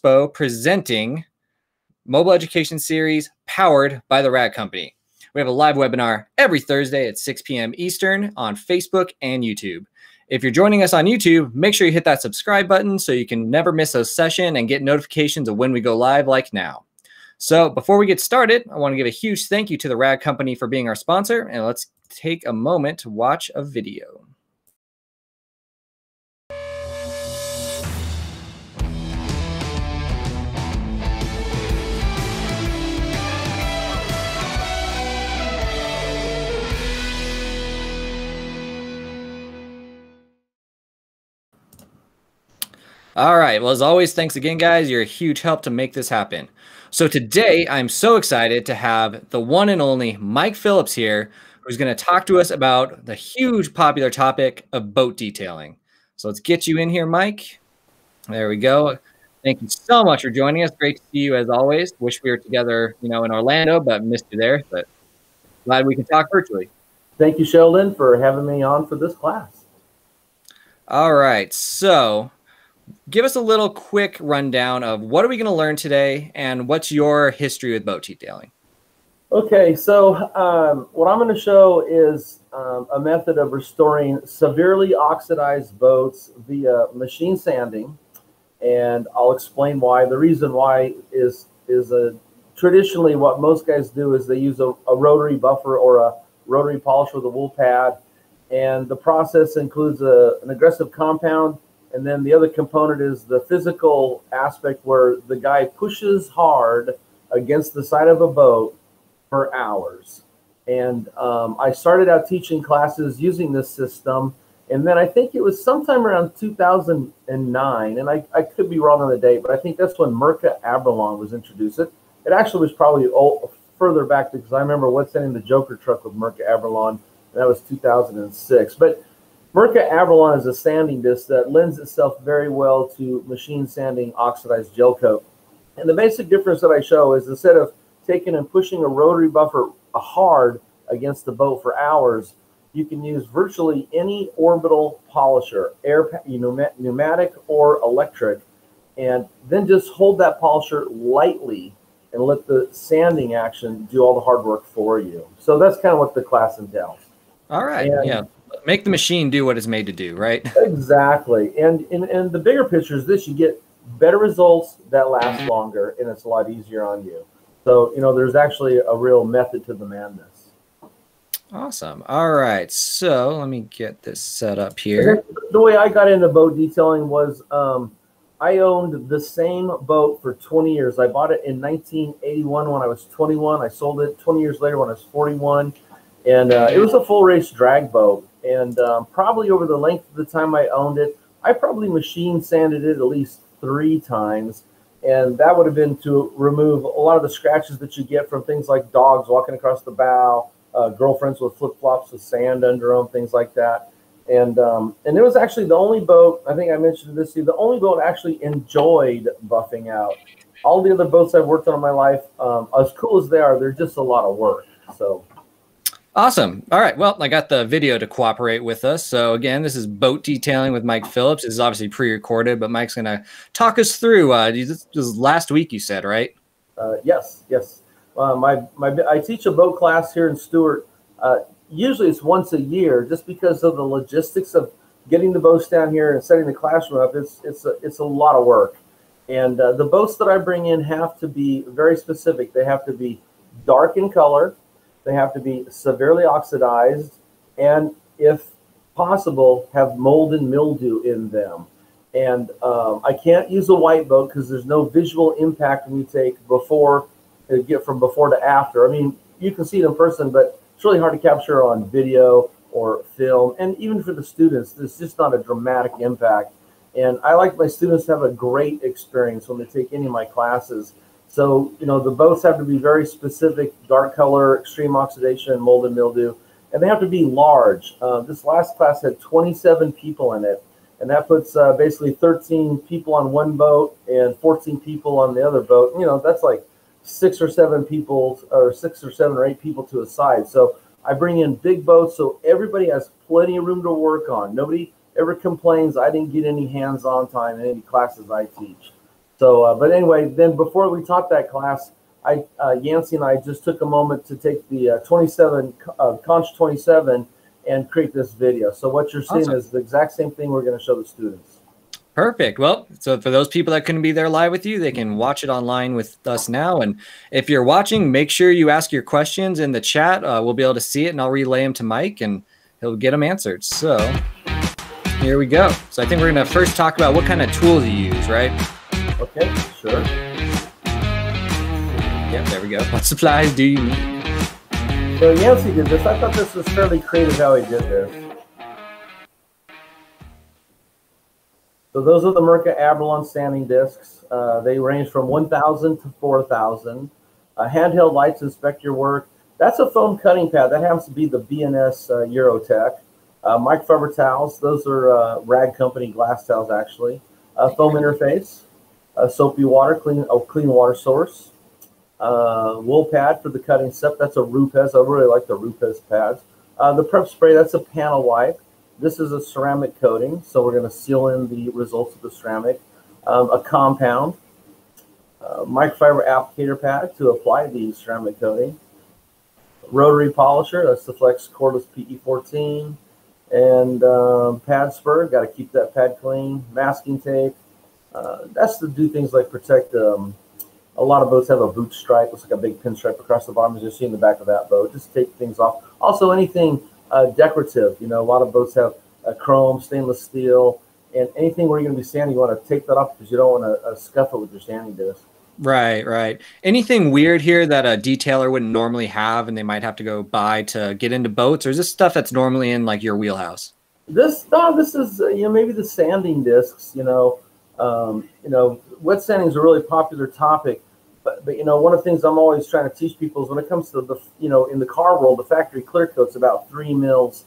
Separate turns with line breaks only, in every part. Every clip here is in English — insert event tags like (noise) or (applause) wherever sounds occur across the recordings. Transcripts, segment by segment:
Expo presenting Mobile Education Series powered by the Rag Company. We have a live webinar every Thursday at 6 p.m. Eastern on Facebook and YouTube. If you're joining us on YouTube, make sure you hit that subscribe button so you can never miss a session and get notifications of when we go live like now. So before we get started, I want to give a huge thank you to the Rag Company for being our sponsor, and let's take a moment to watch a video. All right. Well, as always, thanks again, guys. You're a huge help to make this happen. So today, I'm so excited to have the one and only Mike Phillips here, who's going to talk to us about the huge popular topic of boat detailing. So let's get you in here, Mike. There we go. Thank you so much for joining us. Great to see you as always. Wish we were together, you know, in Orlando, but missed you there. But glad we can talk virtually.
Thank you, Sheldon, for having me on for this class.
All right. So give us a little quick rundown of what are we going to learn today and what's your history with boat detailing?
Okay, so um, what I'm going to show is um, a method of restoring severely oxidized boats via machine sanding, and I'll explain why. The reason why is is a traditionally what most guys do is they use a, a rotary buffer or a rotary polish with a wool pad, and the process includes a, an aggressive compound and then the other component is the physical aspect where the guy pushes hard against the side of a boat for hours. And um, I started out teaching classes using this system. And then I think it was sometime around 2009, and I, I could be wrong on the date, but I think that's when Mirka Abralon was introduced. It, it actually was probably old, further back because I remember what's in the Joker truck with Mirka Abralon, and that was 2006. But Mirka Abralon is a sanding disc that lends itself very well to machine sanding oxidized gel coat. And the basic difference that I show is instead of taking and pushing a rotary buffer hard against the boat for hours, you can use virtually any orbital polisher, air, pneumatic or electric, and then just hold that polisher lightly and let the sanding action do all the hard work for you. So that's kind of what the class entails.
All right. And yeah make the machine do what it's made to do, right? (laughs)
Exactly. And in and the bigger picture is this: you get better results that last longer, and it's a lot easier on you. So you know, there's actually a real method to the madness.
Awesome. All right. So let me get this set up here.
The way I got into boat detailing was um, I owned the same boat for 20 years. I bought it in 1981 when I was 21. I sold it 20 years later when I was 41. And uh, it was a full race drag boat. And um, probably over the length of the time I owned it, I probably machine sanded it at least three times. And that would have been to remove a lot of the scratches that you get from things like dogs walking across the bow, uh, girlfriends with flip flops with sand under them, things like that. And um, and it was actually the only boat I think I mentioned this to you. The only boat actually enjoyed buffing out. All the other boats I've worked on in my life, um, as cool as they are, they're just a lot of work. So
Awesome. All right. Well, I got the video to cooperate with us. So again, this is boat detailing with Mike Phillips. This is obviously pre-recorded, but Mike's going to talk us through. Uh, this was last week, you said, right?
Uh, yes. Yes. Uh, my my I teach a boat class here in Stuart. Uh, usually, it's once a year, just because of the logistics of getting the boats down here and setting the classroom up. It's it's a, it's a lot of work, and uh, the boats that I bring in have to be very specific. They have to be dark in color they have to be severely oxidized and, if possible, have mold and mildew in them. And um, I can't use a white boat because there's no visual impact when you take before, uh, get from before to after. I mean, you can see it in person, but it's really hard to capture on video or film. And even for the students, there's just not a dramatic impact. And I like my students to have a great experience when they take any of my classes. So, you know, the boats have to be very specific, dark color, extreme oxidation, mold and mildew, and they have to be large. Uh, this last class had 27 people in it, and that puts uh, basically 13 people on one boat and 14 people on the other boat. You know, that's like six or seven people, or six or seven or eight people to a side. So I bring in big boats so everybody has plenty of room to work on. Nobody ever complains I didn't get any hands-on time in any classes I teach. So, uh, but anyway, then before we taught that class, I uh, Yancey and I just took a moment to take the uh, 27 uh, Conch 27 and create this video. So what you're seeing awesome. is the exact same thing we're going to show the students.
Perfect. Well, so for those people that couldn't be there live with you, they can watch it online with us now. And if you're watching, make sure you ask your questions in the chat. Uh, we'll be able to see it, and I'll relay them to Mike, and he'll get them answered. So here we go. So I think we're going to first talk about what kind of tools you use, right?
Okay, sure.
Yep, there we go. What supplies do you need?
So Yancey did this. I thought this was fairly creative how he did this. So those are the Mirka Abralon sanding discs. Uh, they range from 1,000 to 4,000. Uh, handheld lights inspect your work. That's a foam cutting pad. That happens to be the B&S uh, Eurotech. Uh, microfiber towels. Those are uh, Rag Company glass towels, actually. Uh, foam interface. Uh, soapy water, clean, a clean water source uh, wool pad for the cutting step. That's a Rupes. I really like the Rupes pads. Uh, the prep spray, that's a panel wipe. This is a ceramic coating, so we're going to seal in the results of the ceramic. Um, a compound, uh, microfiber applicator pad to apply the ceramic coating. Rotary polisher, that's the Flex cordless PE14. And um, pad spur, got to keep that pad clean. Masking tape, uh, that's to do things like protect um, a lot of boats have a boot stripe, looks like a big pinstripe across the bottom, as you see in the back of that boat. Just take things off. Also, anything uh, decorative. You know, a lot of boats have uh, chrome, stainless steel, and anything where you're going to be sanding, you want to take that off because you don't want to uh, scuff it with your sanding disc.
Right, right. Anything weird here that a detailer wouldn't normally have, and they might have to go buy to get into boats, or is this stuff that's normally in like your wheelhouse?
This, no, this is uh, you know maybe the sanding discs. You know, um, you know, wet sanding is a really popular topic but, but you know, one of the things I'm always trying to teach people is when it comes to the, you know, in the car world, the factory clear coat's about three mils,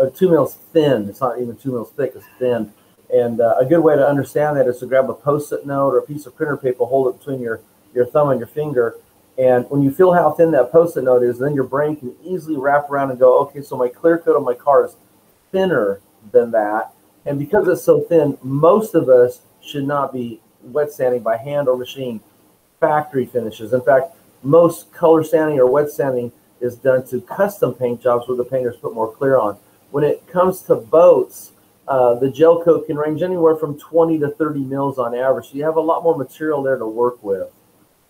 uh, two mils thin. It's not even two mils thick; it's thin. And uh, a good way to understand that is to grab a post-it note or a piece of printer paper, hold it between your your thumb and your finger, and when you feel how thin that post-it note is, then your brain can easily wrap around and go, okay, so my clear coat on my car is thinner than that. And because it's so thin, most of us should not be wet sanding by hand or machine factory finishes. In fact, most color sanding or wet sanding is done to custom paint jobs where the painters put more clear on. When it comes to boats, uh, the gel coat can range anywhere from 20 to 30 mils on average. So you have a lot more material there to work with.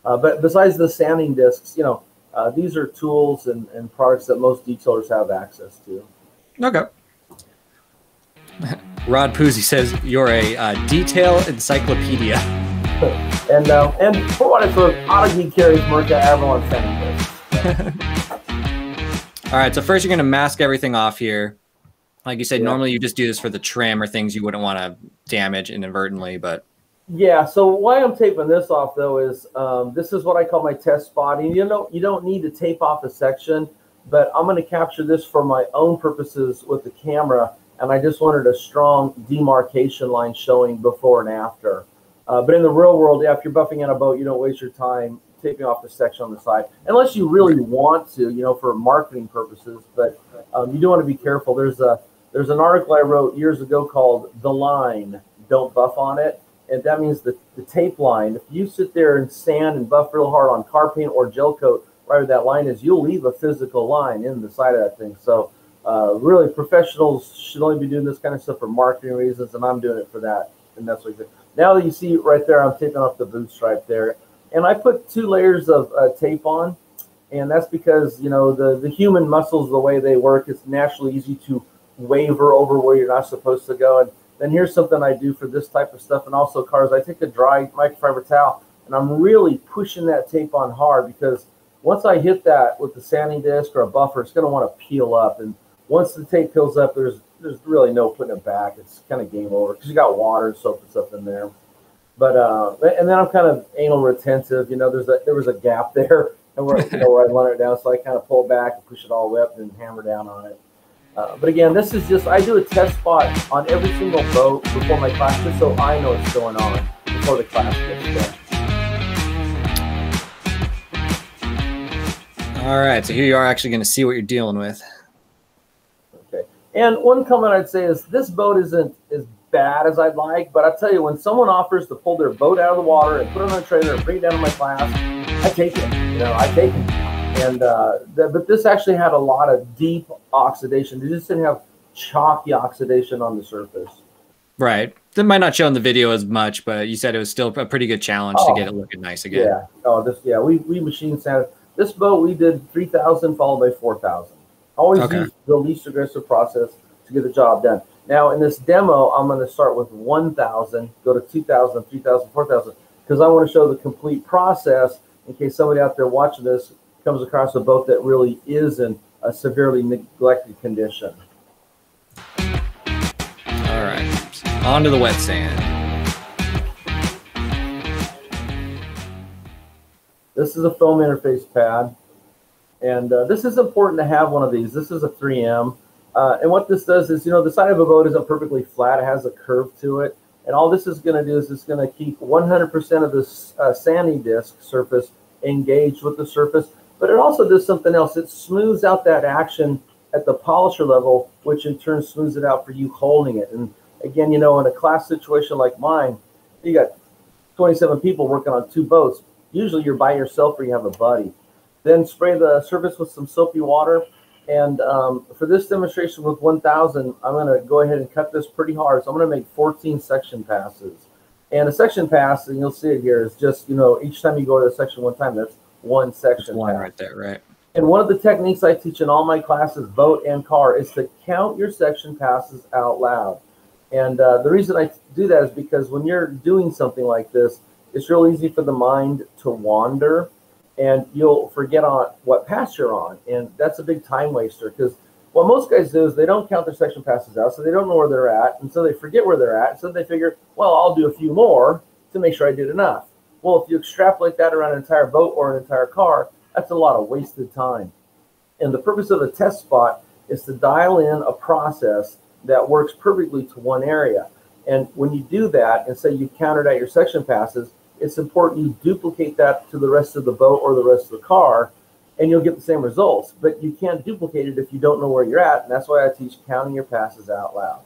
Uh, but besides the sanding discs, you know, uh, these are tools and, and products that most detailers have access to.
Okay. (laughs) Rod Poozy says you're a uh, detail encyclopedia. (laughs)
and uh, and for what it's worth, Autogeek carries Mirka Abralon sanding
All right, so first you're going to mask everything off here. Like you said, yeah. normally you just do this for the trim or things you wouldn't want to damage inadvertently, but
yeah. So why I'm taping this off though is um, this is what I call my test spot. And you know, you don't need to tape off a section, but I'm going to capture this for my own purposes with the camera, and I just wanted a strong demarcation line showing before and after. Uh, but in the real world, yeah, if you're buffing on a boat, you don't waste your time taking off the section on the side, unless you really want to, you know, for marketing purposes. But um, you do want to be careful. There's a there's an article I wrote years ago called "The Line." Don't buff on it, and that means the, the tape line. If you sit there and sand and buff real hard on car paint or gel coat, right where that line is, you'll leave a physical line in the side of that thing. So. Uh, really, professionals should only be doing this kind of stuff for marketing reasons, and I'm doing it for that. And that's what now that you see right there, I'm taking off the boot stripe there. And I put two layers of uh, tape on. And that's because, you know, the, the human muscles, the way they work, it's naturally easy to waver over where you're not supposed to go. And then here's something I do for this type of stuff and also cars. I take a dry microfiber towel and I'm really pushing that tape on hard because once I hit that with the sanding disc or a buffer, it's going to want to peel up. And once the tape peels up, there's there's really no putting it back. It's kind of game over because you got water and soap and stuff in there. But uh, and then I'm kind of anal retentive. You know, there's a there was a gap (laughs) there, and where you know where I let it down, so I kind of pull back and push it all the way up and hammer down on it. Uh, but again, this is just I do a test spot on every single boat before my class, just so I know what's going on before the class gets there.
All right, so here you are actually going to see what you're dealing with.
And one comment I'd say is this boat isn't as bad as I'd like, but I tell you, when someone offers to pull their boat out of the water and put it on a trailer and bring it down to my class, I take it. You know, I take it. And uh, the, but this actually had a lot of deep oxidation. It just didn't have chalky oxidation on the surface.
Right. That might not show in the video as much, but you said it was still a pretty good challenge oh, to get it looking nice again.
Yeah. Oh, this yeah. We we machine sanded this boat. We did three thousand followed by four thousand. Always okay. use the least aggressive process to get the job done. Now in this demo, I'm going to start with one thousand, go to 2,000, 3,000, 4,000, because I want to show the complete process in case somebody out there watching this comes across a boat that really is in a severely neglected condition.
All right, on to the wet sand.
This is a foam interface pad, and uh, this is important to have one of these. This is a 3M, uh, and what this does is, you know, the side of a boat isn't perfectly flat; it has a curve to it, and all this is going to do is it's going to keep 100% of this uh, sanding disc surface engaged with the surface but it also does something else. It smooths out that action at the polisher level, which in turn smooths it out for you holding it. And again, you know, in a class situation like mine, you got 27 people working on two boats. Usually you're by yourself or you have a buddy. Then spray the surface with some soapy water. And um, for this demonstration with 1000, I'm going to go ahead and cut this pretty hard. So I'm going to make 14 section passes. And a section pass, and you'll see it here, is just, you know, each time you go to the section one time, that's one section.
one right there, right.
And one of the techniques I teach in all my classes, boat and car, is to count your section passes out loud. And uh, the reason I do that is because when you're doing something like this, it's real easy for the mind to wander and you'll forget on what pass you're on. And that's a big time waster because what most guys do is they don't count their section passes out, so they don't know where they're at, and so they forget where they're at. So they figure, well, I'll do a few more to make sure I did enough. Well, if you extrapolate that around an entire boat or an entire car, that's a lot of wasted time. And the purpose of a test spot is to dial in a process that works perfectly to one area. And when you do that and say you counted out your section passes, it's important you duplicate that to the rest of the boat or the rest of the car, and you'll get the same results. But you can't duplicate it if you don't know where you're at. And that's why I teach counting your passes out loud.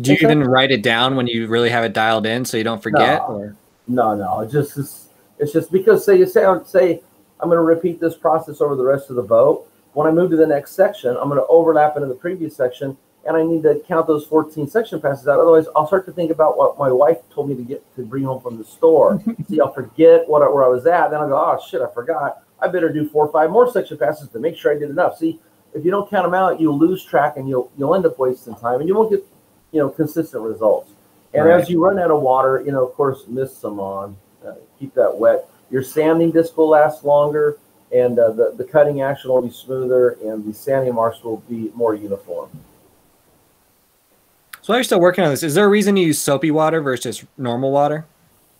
Do you even write it down when you really have it dialed in so you don't forget? No. Or?
No, no, it's just it's, it's just because say you say um, say I'm going to repeat this process over the rest of the boat. When I move to the next section, I'm going to overlap into the previous section, and I need to count those 14 section passes out. Otherwise, I'll start to think about what my wife told me to get to bring home from the store. (laughs) See, I'll forget what where I was at. Then I'll go, oh shit, I forgot. I better do four or five more section passes to make sure I did enough. See, if you don't count them out, you'll lose track and you'll you'll end up wasting time, and you won't get you know consistent results. And right. as you run out of water, you know, of course, mist some on, uh, keep that wet. Your sanding disc will last longer, and uh, the, the cutting action will be smoother, and the sanding marks will be more uniform.
So while you're still working on this, is there a reason you use soapy water versus normal water?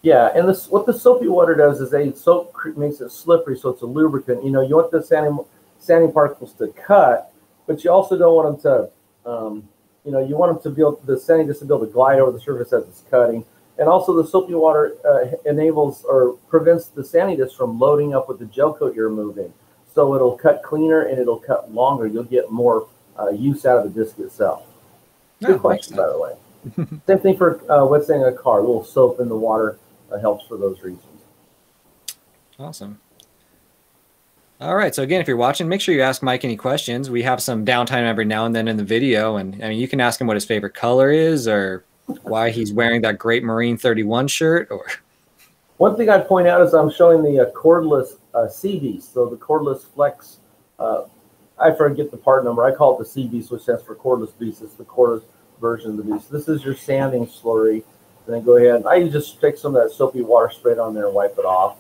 Yeah, and this what the soapy water does is they soap makes it slippery, so it's a lubricant. You know, you want the sanding sanding particles to cut, but you also don't want them to um, you know, you want them to be able, the sanding just to be able to glide over the surface as it's cutting. And also the soapy water uh, enables or prevents the sanding disc from loading up with the gel coat you're removing. So it'll cut cleaner and it'll cut longer. You'll get more uh, use out of the disc itself. Good question, by the way. (laughs) Same thing for uh, wet sanding a car. A little soap in the water uh, helps for those reasons.
Awesome. All right. So again, if you're watching, make sure you ask Mike any questions. We have some downtime every now and then in the video, and I mean, you can ask him what his favorite color is, or why he's wearing that great Marine 31 shirt, or. (laughs)
One thing I'd point out is I'm showing the uh, cordless uh, so the cordless Flex. Uh, I forget the part number. I call it the Sea Beast, which stands for cordless beast. It's the cordless version of the beast. This is your sanding slurry. And then go ahead. I just take some of that soapy water, spray on there, and wipe it off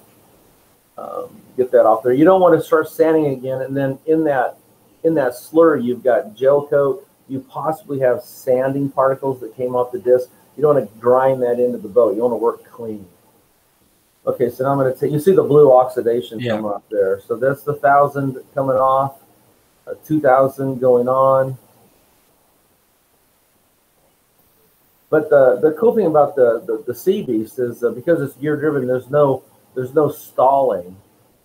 um, get that off there. You don't want to start sanding again, and then in that in that slurry, you've got gel coat. You possibly have sanding particles that came off the disc. You don't want to grind that into the boat. You want to work clean. Okay, so now I'm going to take. You see the blue oxidation yeah. coming off there. So that's the thousand coming off, two thousand going on. But the the cool thing about the the, the Sea Beast is uh, because it's gear driven. There's no there's no stalling.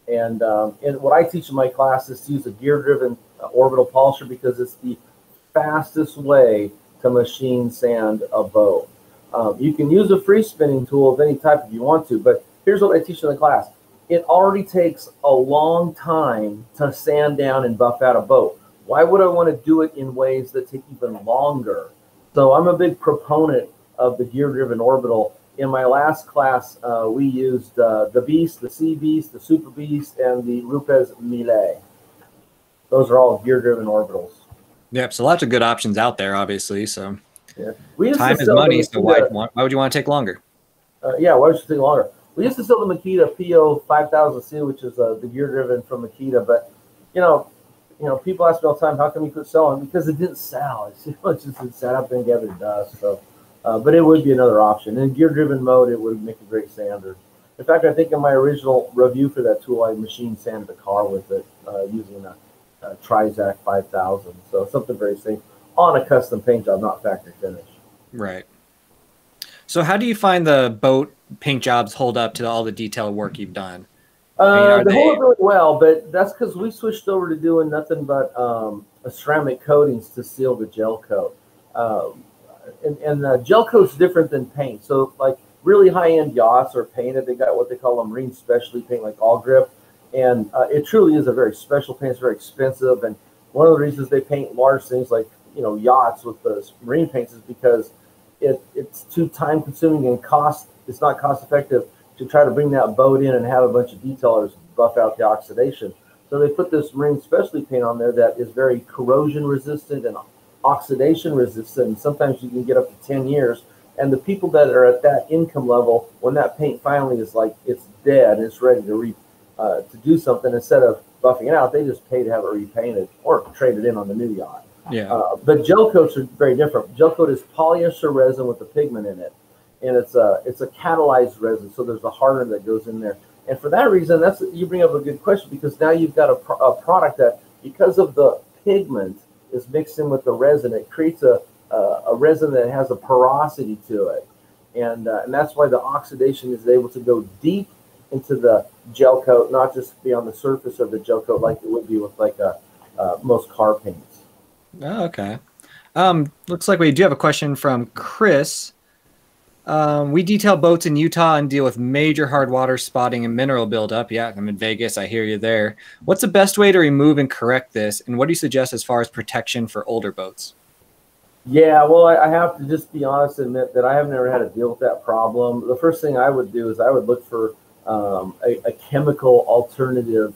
And, um, and what I teach in my class is to use a gear driven uh, orbital polisher because it's the fastest way to machine sand a boat. Um, you can use a free spinning tool of any type if you want to, but here's what I teach in the class. It already takes a long time to sand down and buff out a boat. Why would I want to do it in ways that take even longer? So I'm a big proponent of the gear driven orbital. In my last class, uh, we used uh, the Beast, the Sea Beast, the Super Beast, and the Rupes Mille. Those are all gear driven orbitals.
Yep. So lots of good options out there, obviously. So
Yeah.
time is money. So why, why would you want to take longer?
Uh, yeah, why would you take longer? We used to sell the Makita PO 5000C, which is uh, the gear driven from Makita, but you know, you know, people ask me all the time, how come you quit selling? Because it didn't sell. It's, you know, it's just it sat up and gathered dust. So, uh, but it would be another option. In gear driven mode, it would make a great sander. In fact, I think in my original review for that tool, I machine sanded the car with it uh, using a, a Trizact 5000. So something very safe on a custom paint job, not factory finish.
Right. So how do you find the boat paint jobs hold up to all the detail work you've done?
Uh, they, they hold up really well, but that's because we switched over to doing nothing but um, ceramic coatings to seal the gel coat. Um, and and uh, gel coat's different than paint. So like really high end yachts are painted. They got what they call a marine specialty paint, like Awlgrip, and uh, it truly is a very special paint. It's very expensive, and one of the reasons they paint large things like you know yachts with the marine paints is because it, it's too time consuming and cost. It's not cost effective to try to bring that boat in and have a bunch of detailers buff out the oxidation. So they put this marine specialty paint on there that is very corrosion resistant and oxidation resistant. And sometimes you can get up to 10 years. And the people that are at that income level, when that paint finally is like it's dead, it's ready to re, uh, to do something, instead of buffing it out, they just pay to have it repainted or trade it in on the new yacht.
Yeah.
Uh, but gel coats are very different. Gel coat is polyester resin with a pigment in it, and it's a it's a catalyzed resin. So there's a hardener that goes in there, and for that reason, that's you bring up a good question because now you've got a, pro- a product that because of the pigment is mixed in with the resin, it creates a a, a resin that has a porosity to it, and uh, and that's why the oxidation is able to go deep into the gel coat, not just be on the surface of the gel coat like it would be with like a uh, most car paints.
Oh, okay. Um, looks like we do have a question from Chris. Um, we detail boats in Utah and deal with major hard water spotting and mineral buildup. Yeah, I'm in Vegas. I hear you there. What's the best way to remove and correct this? And what do you suggest as far as protection for older boats?
Yeah, well, I, have to just be honest and admit that I have never had to deal with that problem. The first thing I would do is I would look for um, a, a chemical alternative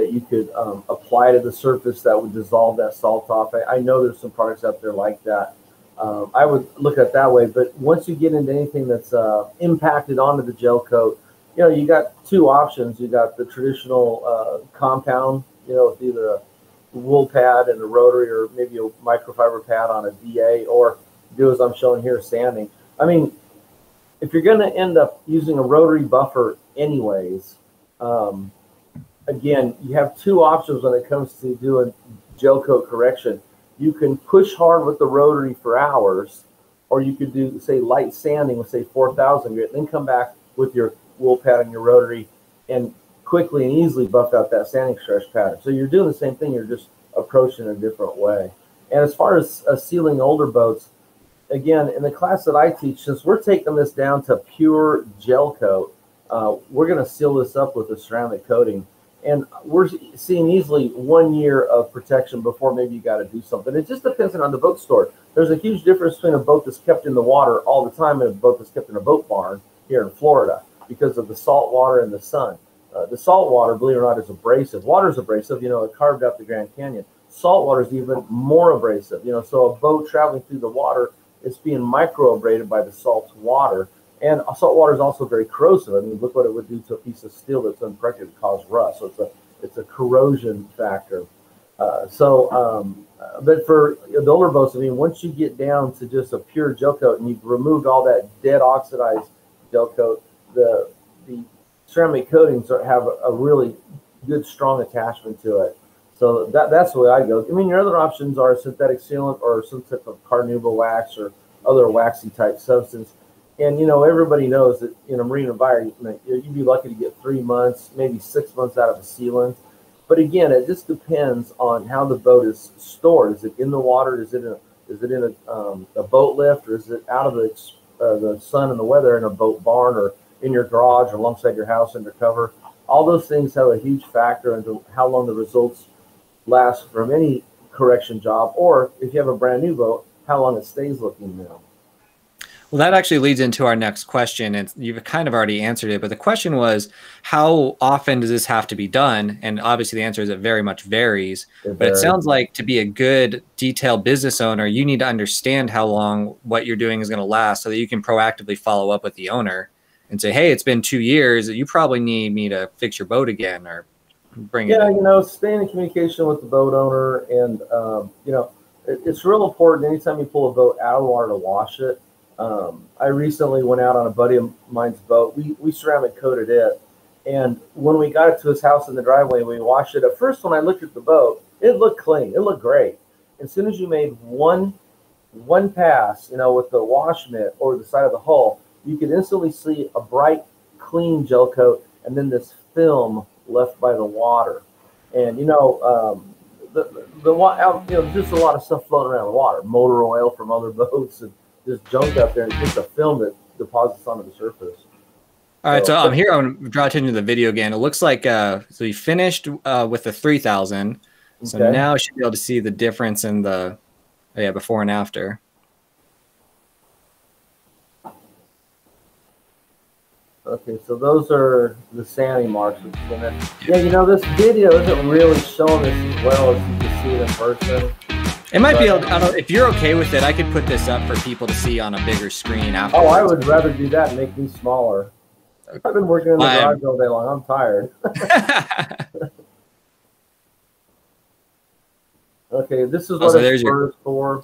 that you could um, apply to the surface that would dissolve that salt off. I, I know there's some products out there like that. Um, I would look at that way. But once you get into anything that's uh, impacted onto the gel coat, you know, you got two options. You got the traditional uh, compound, you know, with either a wool pad and a rotary or maybe a microfiber pad on a DA, or do as I'm showing here, sanding. I mean, if you're going to end up using a rotary buffer anyways, um, again, you have two options when it comes to doing gel coat correction. You can push hard with the rotary for hours, or you could do, say, light sanding with, say, 4,000 grit, then come back with your wool pad and your rotary and quickly and easily buff out that sanding stretch pattern. So you're doing the same thing, you're just approaching a different way. And as far as uh, sealing older boats, again, in the class that I teach, since we're taking this down to pure gel coat, uh, we're going to seal this up with a ceramic coating and we're seeing easily one year of protection before maybe you got to do something. It just depends on the boat store. There's a huge difference between a boat that's kept in the water all the time and a boat that's kept in a boat barn here in Florida because of the salt water and the sun. Uh, the salt water, believe it or not, is abrasive. Water is abrasive. You know, it carved out the Grand Canyon. Salt water is even more abrasive. You know, so a boat traveling through the water is being micro abraded by the salt water and salt water is also very corrosive. I mean, look what it would do to a piece of steel that's unimpregnated, cause rust. So it's a it's a corrosion factor. Uh, so, um, but for the older boats, I mean, once you get down to just a pure gel coat and you've removed all that dead oxidized gel coat, the the ceramic coatings are, have a, a really good, strong attachment to it. So that that's the way I go. I mean, your other options are synthetic sealant or some type of carnauba wax or other waxy type substance and you know, everybody knows that in a marine environment, you'd be lucky to get three months, maybe six months out of a sealant. But again, it just depends on how the boat is stored. Is it in the water? Is it in a, Is it in a, um, a boat lift or is it out of the, uh, the sun and the weather in a boat barn or in your garage or alongside your house undercover? All those things have a huge factor into how long the results last from any correction job, or if you have a brand new boat, how long it stays looking new.
Well, that actually leads into our next question, and you've kind of already answered it. But the question was, how often does this have to be done? And obviously, the answer is it very much varies. It but it sounds like to be a good detailed business owner, you need to understand how long what you're doing is going to last, so that you can proactively follow up with the owner and say, "Hey, it's been two years. You probably need me to fix your boat again, or bring it.
yeah, you know, staying in communication with the boat owner, and um, you know, it, it's real important. Anytime you pull a boat out of water to wash it um, I recently went out on a buddy of mine's boat. We, we ceramic coated it. And when we got it to his house in the driveway, we washed it. At first, when I looked at the boat, it looked clean. It looked great. As soon as you made one one pass, you know, with the wash mitt over the side of the hull, you could instantly see a bright, clean gel coat and then this film left by the water. And, you know, um, the, the, the, you know, just a lot of stuff floating around the water, motor oil from other (laughs) boats and just junk up there and just a film that deposits onto the surface.
All right, so, I'm here. I'm going to draw attention to the video again. It looks like uh, so you finished uh, with the 3000. So okay. now I should be able to see the difference in the oh yeah before and after.
Okay, so those are the sanding marks. Yeah, you know this video isn't really showing this as well as you can see it in person.
It might but, be. Able, I don't, if you're okay with it, I could put this up for people to see on a bigger screen. After.
Oh, I would rather do that make me smaller. I've been working in the garage all day long. I'm tired. (laughs) okay, this is oh, what oh, so it's your... for.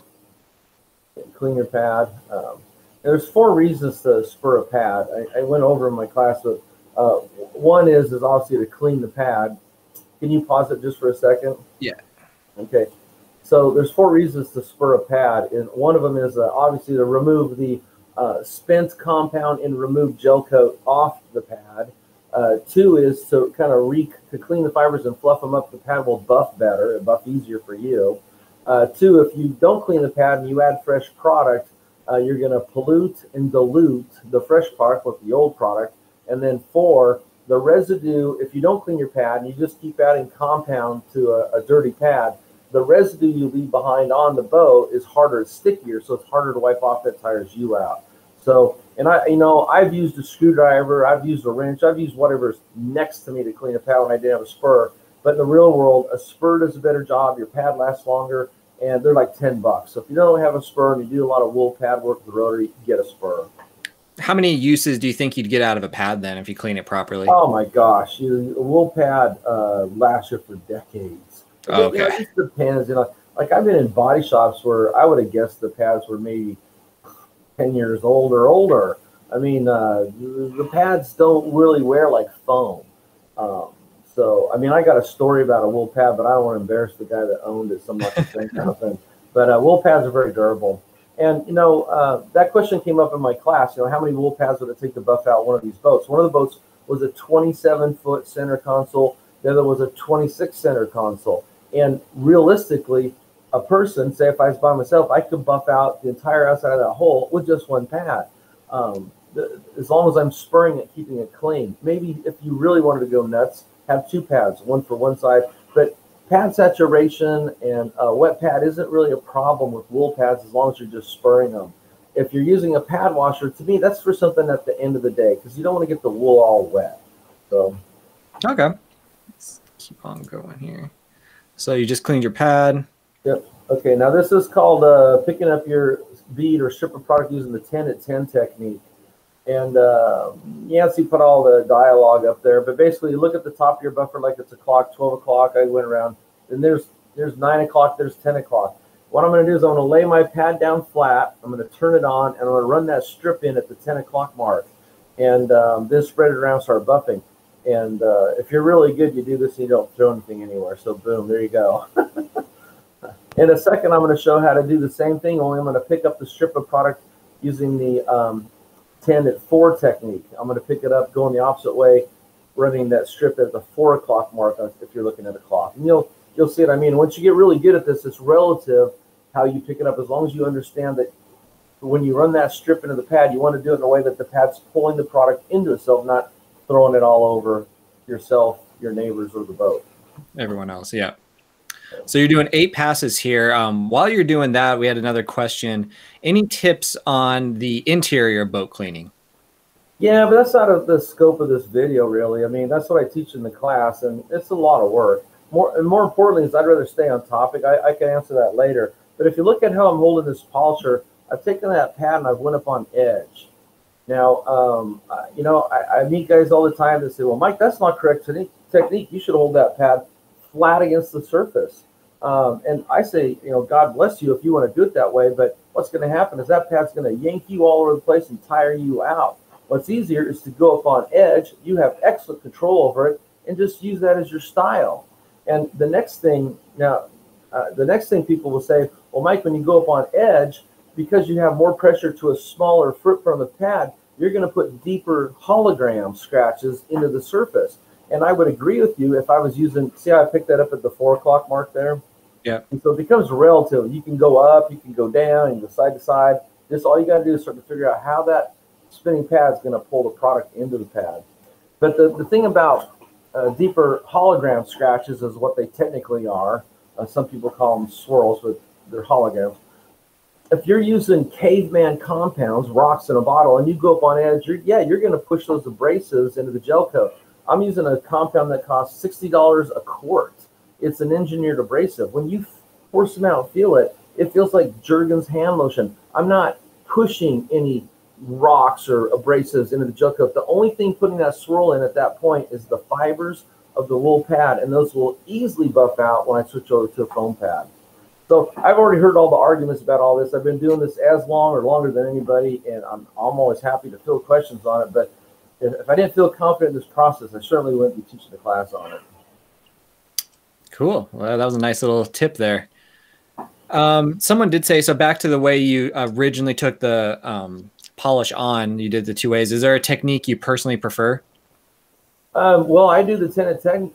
Clean your pad. Um, there's four reasons to spur a pad. I, I went over in my class, but uh, one is is obviously to clean the pad. Can you pause it just for a second?
Yeah.
Okay. So there's four reasons to spur a pad, and one of them is uh, obviously to remove the uh, spent compound and remove gel coat off the pad. Uh, two is to kind of re to clean the fibers and fluff them up. The pad will buff better, and buff easier for you. Uh, two, if you don't clean the pad and you add fresh product, uh, you're going to pollute and dilute the fresh product with the old product. And then four, the residue, if you don't clean your pad and you just keep adding compound to a, a dirty pad, the residue you leave behind on the boat is harder, it's stickier, so it's harder to wipe off that tires you out. So, and I, you know, I've used a screwdriver, I've used a wrench, I've used whatever's next to me to clean a pad when I didn't have a spur. But in the real world, a spur does a better job. Your pad lasts longer, and they're like ten bucks. So if you don't have a spur and you do a lot of wool pad work with the rotary, get a spur.
How many uses do you think you'd get out of a pad then if you clean it properly?
Oh my gosh, you, a wool pad uh, lasts you for decades.
Oh, okay.
You know, it just depends. You know, like I've been in body shops where I would have guessed the pads were maybe ten years old or older. I mean, uh, the pads don't really wear like foam. Um, so, I mean, I got a story about a wool pad, but I don't want to embarrass the guy that owned it so much. kind (laughs) of thing. But uh, wool pads are very durable. And you know, uh, that question came up in my class. You know, how many wool pads would it take to buff out one of these boats? One of the boats was a 27 foot center console. The other was a 26 center console. And realistically, a person, say if I was by myself, I could buff out the entire outside of that hole with just one pad. Um, the, as long as I'm spurring it, keeping it clean. Maybe if you really wanted to go nuts, have two pads, one for one side. But pad saturation and a wet pad isn't really a problem with wool pads as long as you're just spurring them. If you're using a pad washer, to me, that's for something at the end of the day because you don't want to get the wool all wet. So,
okay, let's keep on going here. So you just cleaned your pad.
Yep. Okay. Now this is called uh, picking up your bead or strip of product using the 10 at 10 technique. And uh, Yancey put all the dialogue up there, but basically you look at the top of your buffer like it's a clock, 12 o'clock. I went around and there's, there's nine o'clock, there's 10 o'clock. What I'm going to do is I'm going to lay my pad down flat. I'm going to turn it on and I'm going to run that strip in at the 10 o'clock mark and um, then spread it around, start buffing. And uh, if you're really good, you do this and you don't throw anything anywhere. So boom, there you go. (laughs) In a second, I'm going to show how to do the same thing, only I'm going to pick up the strip of product using the um, 10 at 4 technique. I'm going to pick it up going the opposite way, running that strip at the 4 o'clock mark if you're looking at a clock. And you'll, you'll see what I mean, once you get really good at this, it's relative how you pick it up, as long as you understand that when you run that strip into the pad, you want to do it in a way that the pad's pulling the product into itself, not throwing it all over yourself, your neighbors, or the boat.
Everyone else, yeah. So you're doing eight passes here. Um, while you're doing that, we had another question. Any tips on the interior boat cleaning?
Yeah, but that's not a, the scope of this video, really. I mean, that's what I teach in the class, and it's a lot of work. More and more importantly, is I'd rather stay on topic. I, I can answer that later. But if you look at how I'm holding this polisher, I've taken that pad and I've went up on edge. Now, um, you know, I, I, meet guys all the time that say, "Well, Mike, that's not correct technique. You should hold that pad flat against the surface." Um, and I say, you know, God bless you if you want to do it that way. But what's going to happen is that pad's going to yank you all over the place and tire you out. What's easier is to go up on edge. You have excellent control over it, and just use that as your style. And the next thing now, uh, the next thing people will say, well, Mike, when you go up on edge, because you have more pressure to a smaller footprint on the pad, you're going to put deeper hologram scratches into the surface. And I would agree with you if I was using, see how I picked that up at the four o'clock mark there?
Yeah.
And so it becomes relative. You can go up, you can go down, and go side to side. Just all you got to do is start to figure out how that spinning pad is going to pull the product into the pad. But the, the thing about uh, deeper hologram scratches is what they technically are. Uh, some people call them swirls, but they're holograms. If you're using caveman compounds, rocks in a bottle, and you go up on edge, you're, yeah, you're going to push those abrasives into the gel coat. I'm using a compound that costs $60 a quart. It's an engineered abrasive. When you force them out feel it, it feels like Jergens hand lotion. I'm not pushing any rocks or abrasives into the gel coat. The only thing putting that swirl in at that point is the fibers of the wool pad, and those will easily buff out when I switch over to a foam pad. So I've already heard all the arguments about all this. I've been doing this as long or longer than anybody, and I'm, I'm always happy to field questions on it. But if, if I didn't feel confident in this process, I certainly wouldn't be teaching the class on it.
Cool. Well, that was a nice little tip there. Um, someone did say so. Back to the way you originally took the um, polish on, you did the two ways. Is there a technique you personally prefer?
Um, well, I do the 10 at 10,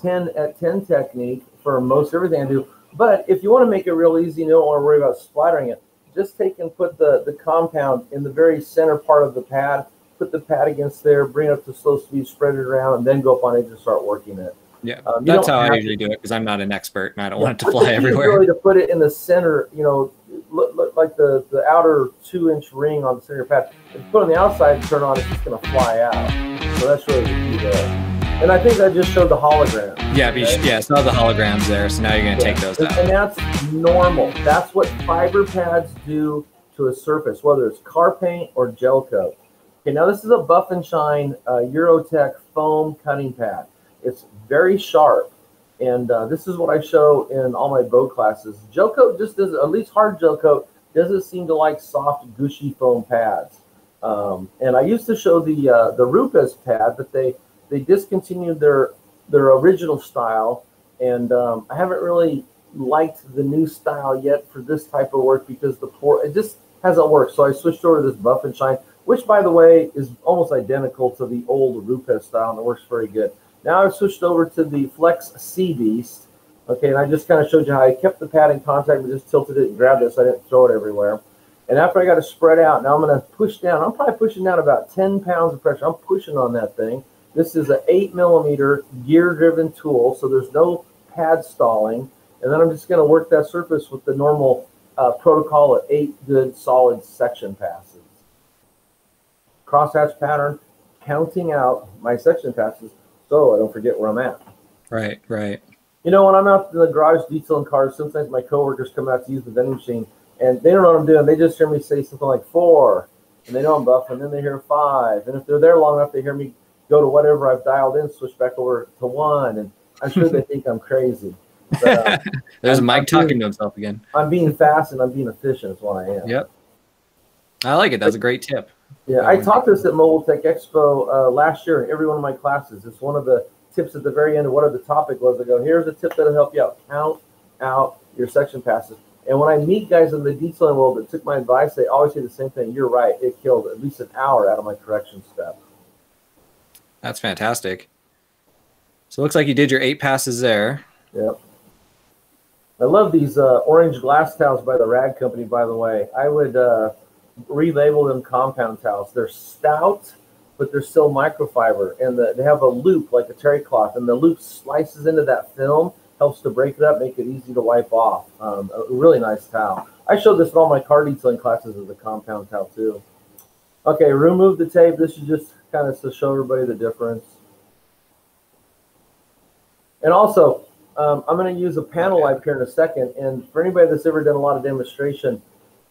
10 at 10 technique for most everything I do. But if you want to make it real easy, you don't want to worry about splattering it, just take and put the, the compound in the very center part of the pad, put the pad against there, bring it up to slow speed, spread it around, and then go up on edge and start working it.
Yeah, um, that's how I usually to, do it because I'm not an expert and I don't yeah, want it to fly everywhere.
Really, to put it in the center, you know, look, look like the, the outer two inch ring on the center pad. If you put it on the outside and turn on, it's just going to fly out. So that's really the key there. And I think I just showed the hologram.
Yeah, right? yeah, saw the holograms there. So now you're going to yeah. take those out.
And that's normal. That's what fiber pads do to a surface, whether it's car paint or gel coat. Okay, now this is a Buff and Shine uh, Eurotech foam cutting pad. It's very sharp. And uh, this is what I show in all my boat classes. Gel coat just does, at least hard gel coat, doesn't seem to like soft, gushy foam pads. Um, and I used to show the uh, the Rupes pad, but they they discontinued their their original style, and um, I haven't really liked the new style yet for this type of work because the pour it just hasn't worked. So I switched over to this Buff and Shine, which by the way is almost identical to the old Rupes style, and it works very good. Now I've switched over to the Flex Sea Beast. Okay, and I just kind of showed you how I kept the pad in contact, but just tilted it and grabbed it so I didn't throw it everywhere. And after I got it spread out, now I'm going to push down. I'm probably pushing down about 10 pounds of pressure. I'm pushing on that thing. This is an 8 millimeter gear-driven tool, so there's no pad stalling. And then I'm just going to work that surface with the normal uh, protocol of eight good solid section passes. Crosshatch pattern, counting out my section passes so I don't forget where I'm at.
Right, right.
You know, when I'm out in the garage detailing cars, sometimes my coworkers come out to use the vending machine and they don't know what I'm doing. They just hear me say something like four, and they know I'm buffing. Then they hear five, and if they're there long enough, they hear me go to whatever I've dialed in, switch back over to one, and I'm sure they think I'm crazy.
But, uh, (laughs) There's I'm, Mike I'm talking being, to himself again.
I'm being fast and I'm being efficient. Is what I am.
Yep. I like it. That's a great tip.
Yeah, I taught this at Mobile Tech Expo uh, last year in every one of my classes. It's one of the tips at the very end of whatever the topic was. I go, here's a tip that'll help you out. Count out your section passes. And when I meet guys in the detailing world that took my advice, they always say the same thing. You're right. It killed at least an hour out of my correction step.
That's fantastic. So it looks like you did your eight passes there.
Yep. I love these uh, orange glass towels by the Rag Company, by the way. I would uh, relabel them compound towels. They're stout, but they're still microfiber, and the, they have a loop like a terry cloth, and the loop slices into that film, helps to break it up, make it easy to wipe off. Um, a really nice towel. I showed this in all my car detailing classes as a compound towel too. Okay, remove the tape. This is just kind of to show everybody the difference. And also, um, I'm going to use a panel wipe here in a second. And for anybody that's ever done a lot of demonstration,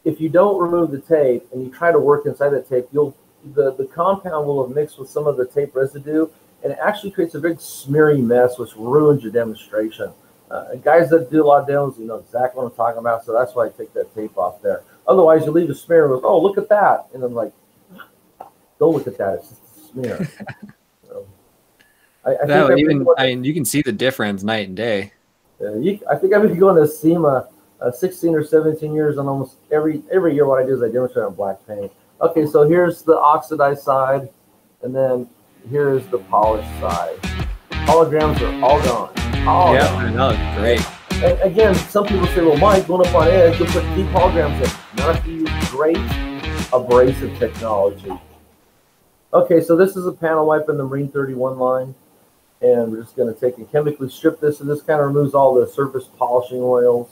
if you don't remove the tape and you try to work inside that tape, you'll the, the compound will have mixed with some of the tape residue and it actually creates a big smeary mess, which ruins your demonstration. Uh, guys that do a lot of demos, you know exactly what I'm talking about. So that's why I take that tape off there. Otherwise, you leave a smear with, oh, look at that. And I'm like, don't look at that. It's just (laughs) so,
I, I no, even, I mean, you can see the difference night and day.
Uh, you, I think I've been going to SEMA uh, 16 or 17 years on almost every every year. What I do is I demonstrate on black paint. Okay, so here's the oxidized side, and then here's the polished side. Holograms are all gone.
All yeah, gone. I know. Great.
And again, some people say, well, Mike, going up on edge, you'll put deep holograms in. Not if you use great abrasive technology. Okay, so this is a panel wipe in the Marine 31 line. And we're just going to take and chemically strip this. And this kind of removes all the surface polishing oils.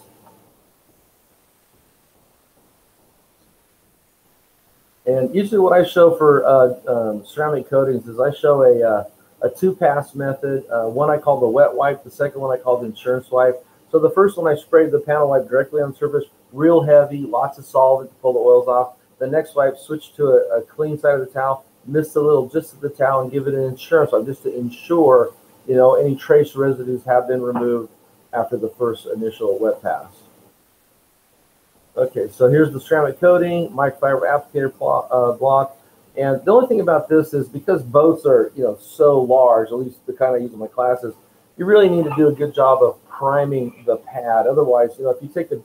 And usually what I show for uh, um, ceramic coatings is I show a, uh, a two-pass method. Uh, one I call the wet wipe. The second one I call the insurance wipe. So the first one I sprayed the panel wipe directly on the surface, real heavy, lots of solvent to pull the oils off. The next wipe, switch to a, a clean side of the towel, mist a little just at the towel and give it an insurance wipe just to ensure, you know, any trace residues have been removed after the first initial wet pass. Okay, so here's the ceramic coating, microfiber applicator uh, block. And the only thing about this is because boats are, you know, so large, at least the kind I use in my classes, you really need to do a good job of priming the pad. Otherwise, you know, if you take a,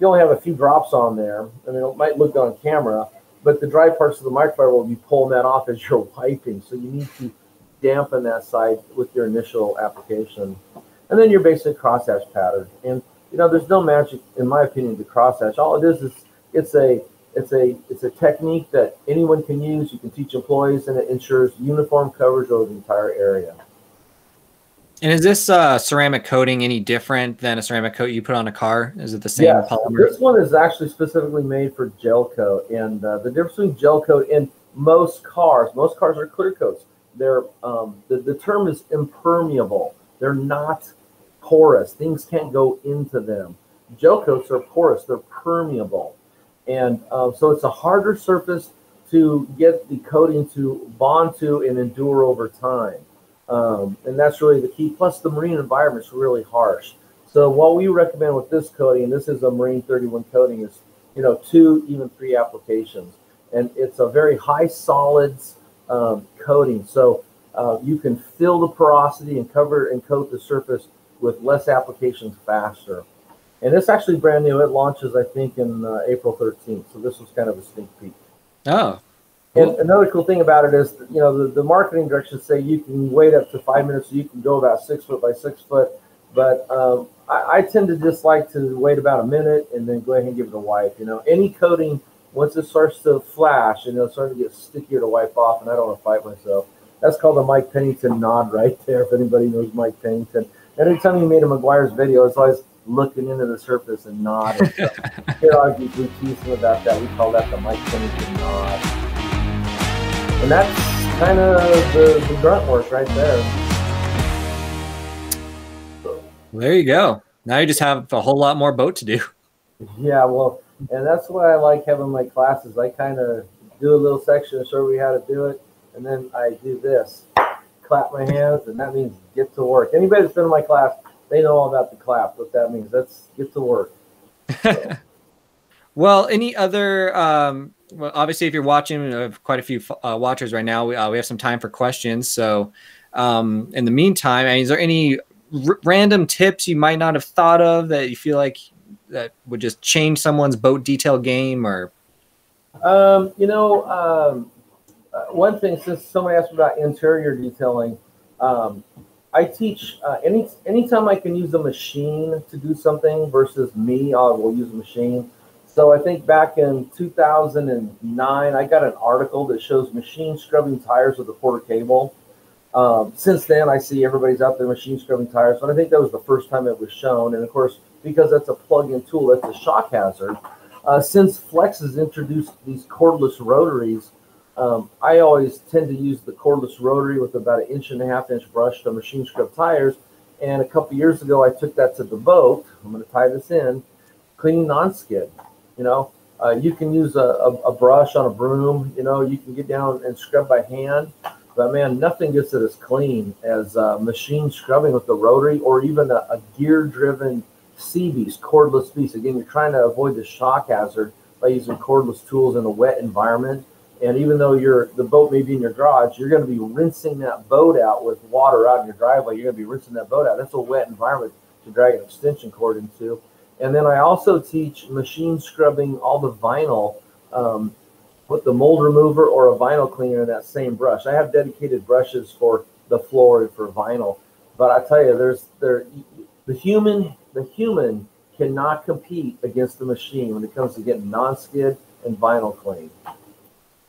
you only have a few drops on there, I mean, it might look on camera, but the dry parts of the microfiber will be pulling that off as you're wiping. So you need to dampen that side with your initial application. And then your basic crosshatch pattern. And you know, there's no magic, in my opinion, to crosshatch. All it is is it's a it's a it's a technique that anyone can use. You can teach employees, and it ensures uniform coverage over the entire area.
And is this uh, ceramic coating any different than a ceramic coat you put on a car? Is it the same yes, polymer?
This one is actually specifically made for gel coat, and uh, the difference between gel coat and most cars, most cars are clear coats. They're um, the, the term is impermeable. They're not porous. Things can't go into them. Gel coats are porous. They're permeable. And uh, so it's a harder surface to get the coating to bond to and endure over time. Um, and that's really the key. Plus, the marine environment is really harsh. So what we recommend with this coating, and this is a Marine 31 coating, is you know two, even three applications, and it's a very high solids um, coating. So uh, you can fill the porosity and cover and coat the surface with less applications faster. And it's actually brand new. It launches, I think, in uh, April 13th. So this was kind of a sneak peek.
Oh.
And another cool thing about it is, you know, the, the marketing directions say you can wait up to five minutes, so you can go about six foot by six foot. But um, I, I, tend to just like to wait about a minute and then go ahead and give it a wipe. You know, any coating, once it starts to flash, and you know, it's starting to get stickier to wipe off, and I don't want to fight myself. That's called the Mike Pennington nod right there, if anybody knows Mike Pennington. Every time you made a Meguiar's video, it's always looking into the surface and nodding. Here, I'll be teasing about that. We call that the Mike Pennington nod. And that's kind of the, the grunt work right there.
There you go. Now you just have a whole lot more boat to do.
Yeah, well, and that's why I like having my classes. I kind of do a little section to show everybody how to do it, and then I do this clap my hands, and that means get to work. Anybody that's been in my class, they know all about the clap. What that means, that's get to work.
So. (laughs) well, any other? Um, well, obviously, if you're watching, have quite a few uh, watchers right now. We, uh, we have some time for questions. So, um, in the meantime, is there any random tips you might not have thought of that you feel like that would just change someone's boat detail game, or?
Um, you know, um, uh, one thing, since somebody asked about interior detailing, um, I teach uh, any anytime I can use a machine to do something versus me, I will use a machine. So I think back in 2009, I got an article that shows machine scrubbing tires with a quarter cable. Um, since then, I see everybody's out there machine scrubbing tires, but I think that was the first time it was shown. And of course, because that's a plug-in tool, that's a shock hazard. Uh, since Flex has introduced these cordless rotaries, um, I always tend to use the cordless rotary with about an inch and a half inch brush to machine scrub tires. And a couple years ago, I took that to the boat. I'm going to tie this in, cleaning non-skid. You know, uh, you can use a, a, a, brush on a broom. You know, you can get down and scrub by hand. But man, nothing gets it as clean as uh, machine scrubbing with the rotary or even a, a gear-driven C-Beast, cordless beast. Again, you're trying to avoid the shock hazard by using cordless tools in a wet environment. And even though you're the boat may be in your garage, you're going to be rinsing that boat out with water out in your driveway. You're going to be rinsing that boat out. That's a wet environment to drag an extension cord into. And then I also teach machine scrubbing all the vinyl um, with the mold remover or a vinyl cleaner in that same brush. I have dedicated brushes for the floor and for vinyl. But I tell you, there's there the human the human cannot compete against the machine when it comes to getting non-skid and vinyl clean.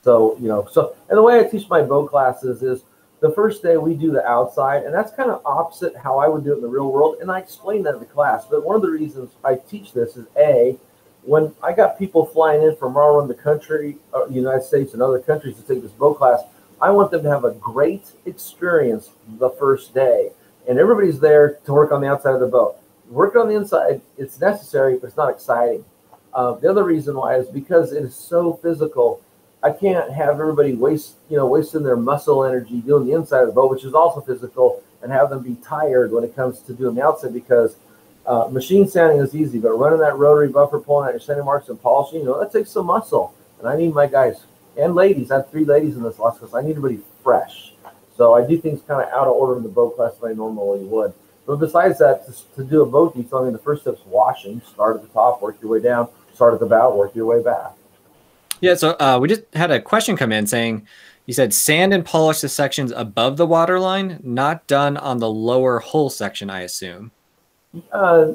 So, you know, so, and the way I teach my bow classes is the first day we do the outside, and that's kind of opposite how I would do it in the real world. And I explain that in the class. But one of the reasons I teach this is A, when I got people flying in from all around the country, uh, the United States and other countries to take this boat class, I want them to have a great experience the first day. And everybody's there to work on the outside of the boat. Working on the inside, it's necessary, but it's not exciting. Uh, the other reason why is because it is so physical I can't have everybody waste, you know, wasting their muscle energy doing the inside of the boat, which is also physical, and have them be tired when it comes to doing the outside because uh, machine sanding is easy, but running that rotary buffer, pulling out your sanding marks and polishing, you know, that takes some muscle. And I need my guys and ladies. I have three ladies in this class because I need everybody fresh. So I do things kind of out of order in the boat class than I normally would. But besides that, to, to do a boat detail, I mean, the first step is washing. Start at the top, work your way down. Start at the bow, work your way back.
Yeah, so uh, we just had a question come in saying, you said sand and polish the sections above the water line, not done on the lower hull section, I assume.
Uh,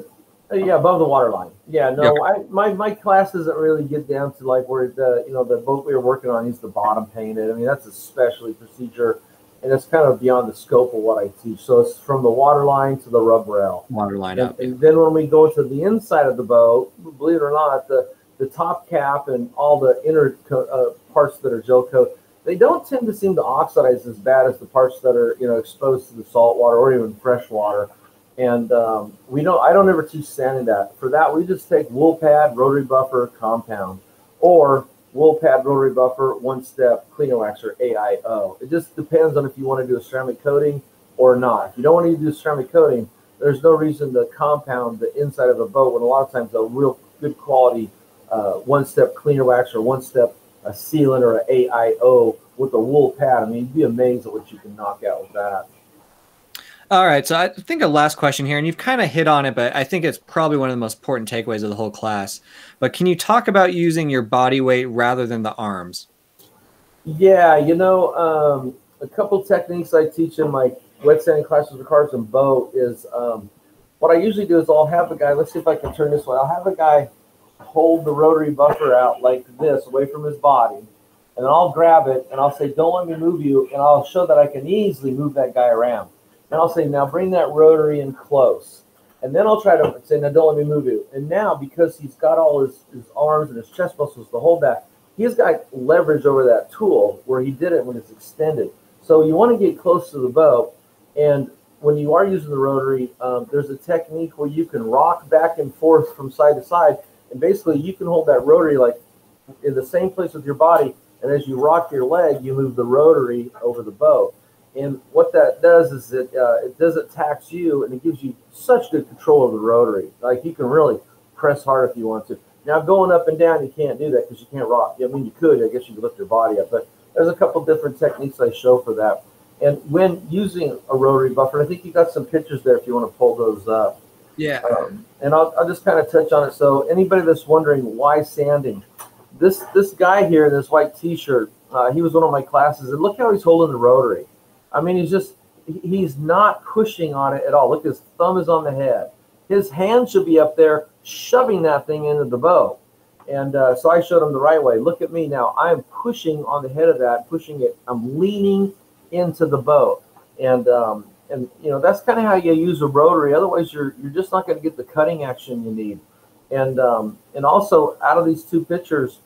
yeah, above the water line. Yeah, no, okay. I, my my class doesn't really get down to like where the you know the boat we were working on needs the bottom painted. I mean that's a specialty procedure, and it's kind of beyond the scope of what I teach. So it's from the water line to the rub rail.
Water line
and,
up.
And then when we go to the inside of the boat, believe it or not, the the top cap and all the inner uh, parts that are gel coat, they don't tend to seem to oxidize as bad as the parts that are you know exposed to the salt water or even fresh water. And um, we don't. I don't ever teach sanding that. For that, we just take wool pad, rotary buffer, compound, or wool pad, rotary buffer, one step, cleaner wax, or AIO. It just depends on if you want to do a ceramic coating or not. If you don't want to do ceramic coating, there's no reason to compound the inside of a boat when a lot of times a real good quality uh, one step cleaner wax or one step a sealant or a AIO with a wool pad. I mean, you'd be amazed at what you can knock out with that.
All right, so I think a last question here, and you've kind of hit on it, but I think it's probably one of the most important takeaways of the whole class. But can you talk about using your body weight rather than the arms?
Yeah, you know, um, a couple techniques I teach in my wet sanding classes with cars and boat is um, what I usually do is I'll have a guy. Let's see if I can turn this way. I'll have a guy hold the rotary buffer out like this away from his body. And then I'll grab it and I'll say, don't let me move you. And I'll show that I can easily move that guy around. And I'll say, now bring that rotary in close. And then I'll try to say, now don't let me move you. And now, because he's got all his, his arms and his chest muscles to hold that, he's got leverage over that tool where he did it when it's extended. So you want to get close to the boat. And when you are using the rotary, um, there's a technique where you can rock back and forth from side to side and basically, you can hold that rotary like in the same place with your body. And as you rock your leg, you move the rotary over the bow. And what that does is it uh, it doesn't tax you, and it gives you such good control of the rotary. Like you can really press hard if you want to. Now going up and down, you can't do that because you can't rock. I mean, you could. I guess you could lift your body up, but there's a couple different techniques I show for that. And when using a rotary buffer, I think you got some pictures there if you want to pull those up.
Yeah.
Um, and I'll, I'll just kind of touch on it. So anybody that's wondering why sanding, this this guy here in this white T-shirt, uh, he was one of my classes, and look how he's holding the rotary. I mean, he's just he's not pushing on it at all. Look, his thumb is on the head. His hand should be up there shoving that thing into the bow. And uh, so I showed him the right way. Look at me now. I am pushing on the head of that, pushing it. I'm leaning into the bow. And um, and you know that's kind of how you use a rotary. Otherwise, you're you're just not going to get the cutting action you need. And um, and also out of these two pictures,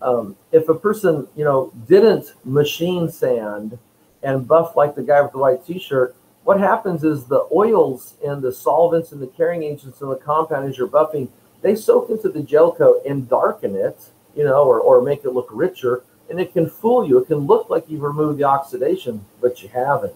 um, if a person you know didn't machine sand and buff like the guy with the white T-shirt, what happens is the oils and the solvents and the carrying agents in the compound as you're buffing, they soak into the gel coat and darken it, you know, or, or make it look richer. And it can fool you. It can look like you've removed the oxidation, but you haven't.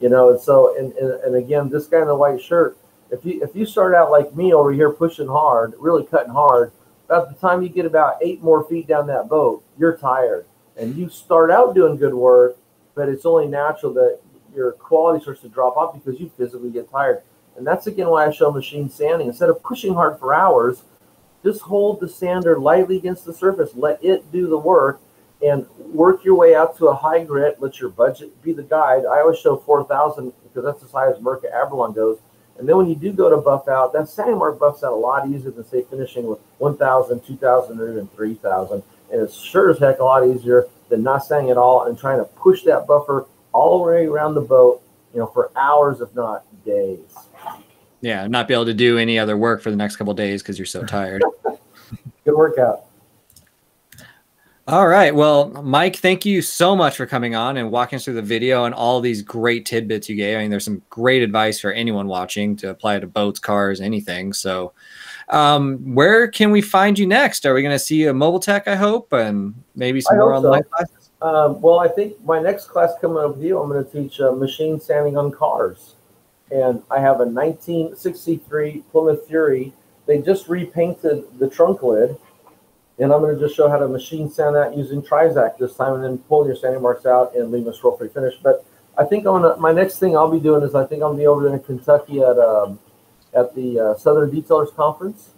You know, and so and, and, and again, this guy in the white shirt, if you if you start out like me over here pushing hard, really cutting hard, about the time you get about eight more feet down that boat, you're tired. And you start out doing good work, but it's only natural that your quality starts to drop off because you physically get tired. And that's again why I show machine sanding. Instead of pushing hard for hours, just hold the sander lightly against the surface. Let it do the work and work your way out to a high grit. Let your budget be the guide. I always show 4,000 because that's as high as Mirka Abralon goes. And then when you do go to buff out, that sanding mark buffs out a lot easier than say finishing with 1,000, 2,000, or even 3,000. And it's sure as heck a lot easier than not sanding at all and trying to push that buffer all the way around the boat, you know, for hours, if not days.
Yeah, not be able to do any other work for the next couple days because you're so tired. (laughs)
Good workout.
All right. Well, Mike, thank you so much for coming on and walking us through the video and all these great tidbits you gave. I mean, there's some great advice for anyone watching to apply to boats, cars, anything. So, um, where can we find you next? Are we going to see a mobile tech, I hope, and maybe some I more online so. classes?
Um, well, I think my next class coming up with you, I'm going to teach uh, machine sanding on cars. And I have a 1963 Plymouth Fury. They just repainted the trunk lid. And I'm going to just show how to machine sand that using Trizact this time and then pull your sanding marks out and leave a swirl free finish. But I think I'm gonna, my next thing I'll be doing is I think I'm going to be over there in Kentucky at um, at the uh, Southern Detailers Conference.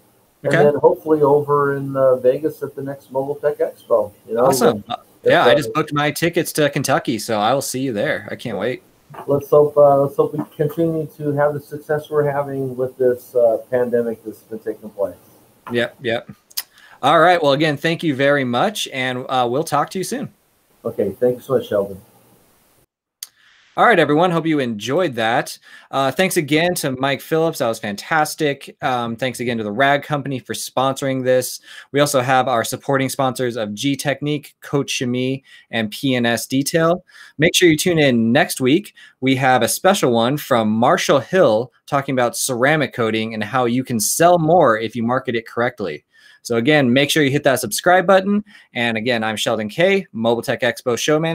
Okay. And then hopefully over in uh, Vegas at the next Mobile Tech Expo. You know,
awesome yeah, I just booked my tickets to Kentucky, so I will see you there. I can't wait.
Let's hope. Uh, let's hope we continue to have the success we're having with this uh, pandemic that's been taking place.
Yep. Yep. All right. Well, again, thank you very much, and uh, we'll talk to you soon.
Okay. Thank you so much, Sheldon.
All right, everyone. Hope you enjoyed that. Uh, thanks again to Mike Phillips. That was fantastic. Um, thanks again to the Rag Company for sponsoring this. We also have our supporting sponsors of Gtechniq, Coach Shami, and P&S Detail. Make sure you tune in next week. We have a special one from Marshall Hill talking about ceramic coating and how you can sell more if you market it correctly. So again, make sure you hit that subscribe button. And again, I'm Sheldon Kay, Mobile Tech Expo showman.